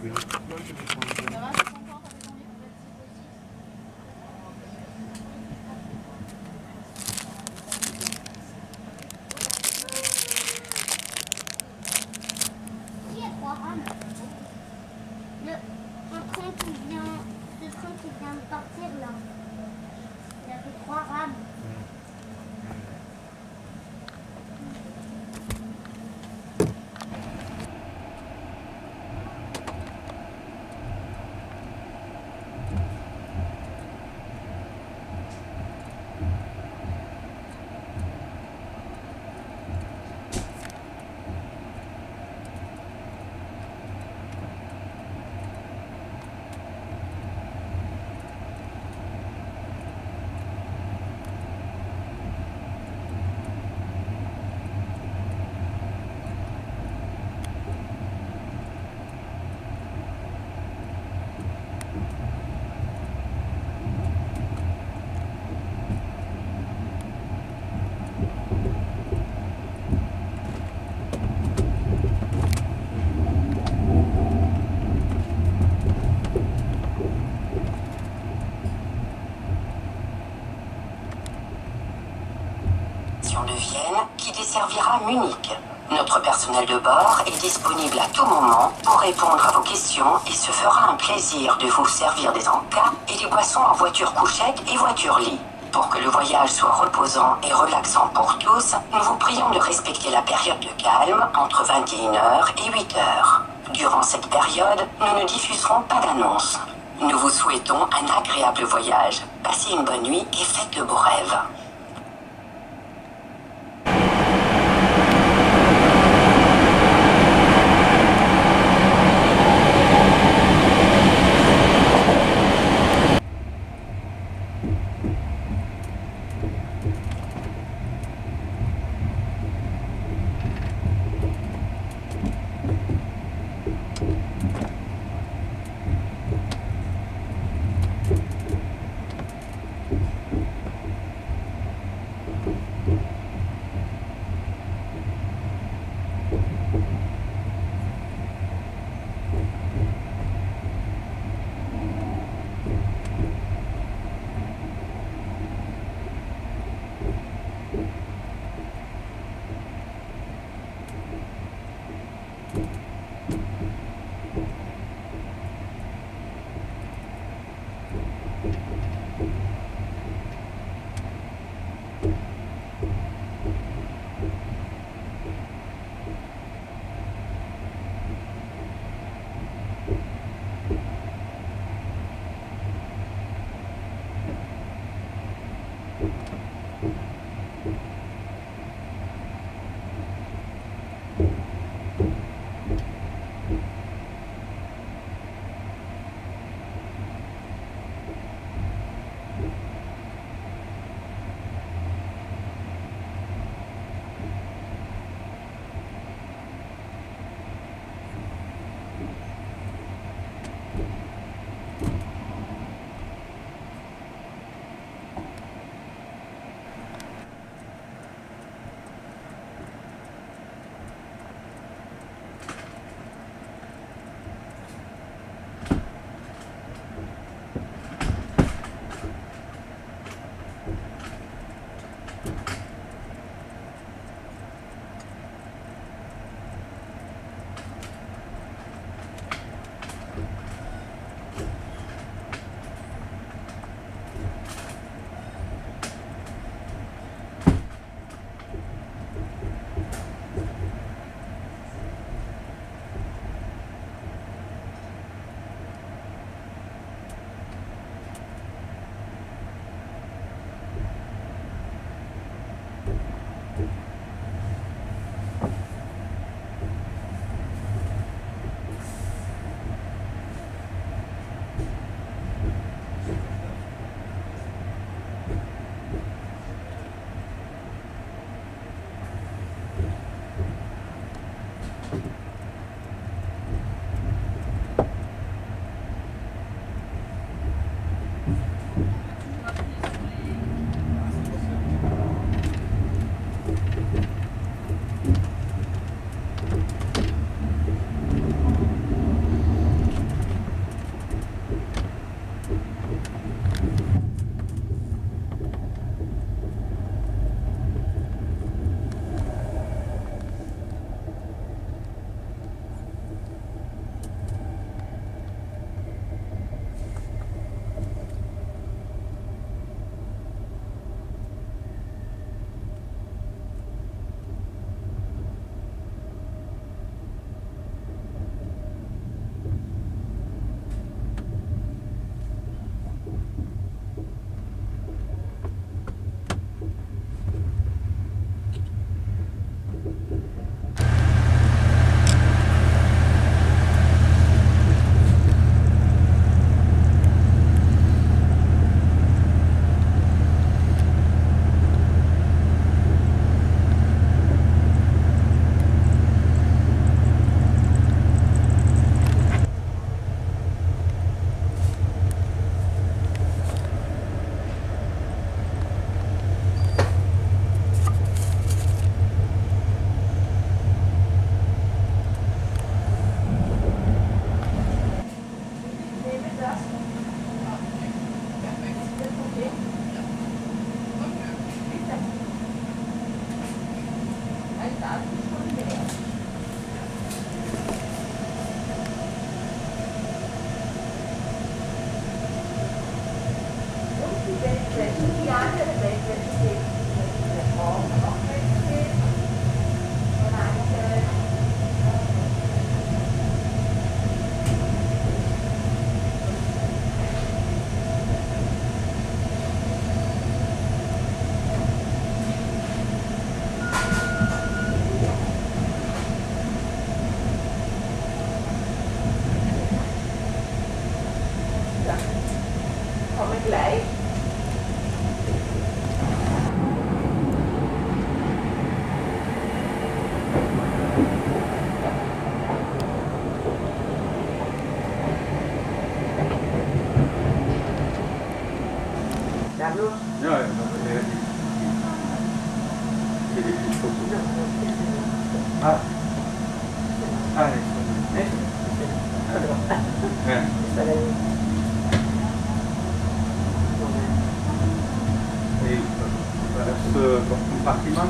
Ja, danke, Munich. Notre personnel de bord est disponible à tout moment pour répondre à vos questions et se fera un plaisir de vous servir des encas et des boissons en voiture couchette et voiture lit. Pour que le voyage soit reposant et relaxant pour tous, nous vous prions de respecter la période de calme entre 21h et 8h. Durant cette période, nous ne diffuserons pas d'annonces. Nous vous souhaitons un agréable voyage. Passez une bonne nuit et faites de beaux rêves. İmam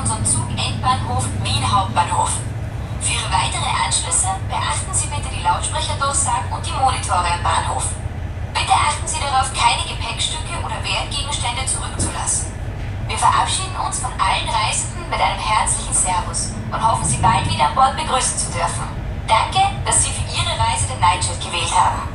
unseren Zug Endbahnhof Wien Hauptbahnhof. Für Ihre weitere Anschlüsse beachten Sie bitte die Lautsprecherdurchsagen und die Monitore am Bahnhof. Bitte achten Sie darauf, keine Gepäckstücke oder Wertgegenstände zurückzulassen. Wir verabschieden uns von allen Reisenden mit einem herzlichen Servus und hoffen, Sie bald wieder an Bord begrüßen zu dürfen. Danke, dass Sie für Ihre Reise den Nightjet gewählt haben.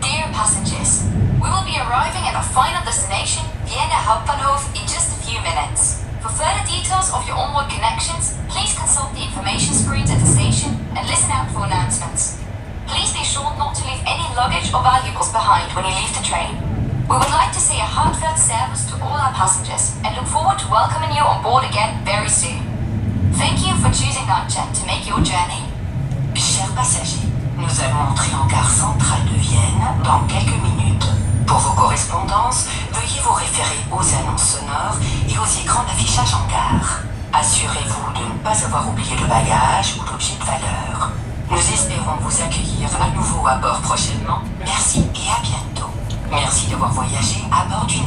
Dear passengers, we will be arriving at our final destination, Vienna Hauptbahnhof, in just a few minutes. For further details of your onward connections, please consult the information screens at the station and listen out for announcements. Please be sure not to leave any luggage or valuables behind when you leave the train. We would like to say a heartfelt service to all our passengers and look forward to welcoming you on board again very soon. Thank you for choosing Nightjet to make your journey. Chers passagers, nous allons entrer en gare centrale de Vienne dans quelques minutes. Pour vos correspondances, veuillez vous référer aux annonces sonores et aux écrans d'affichage en gare. Assurez-vous de ne pas avoir oublié le bagage ou l'objet de valeur. Nous espérons vous accueillir à nouveau à bord prochainement. Merci et à bientôt. Merci d'avoir voyagé à bord du.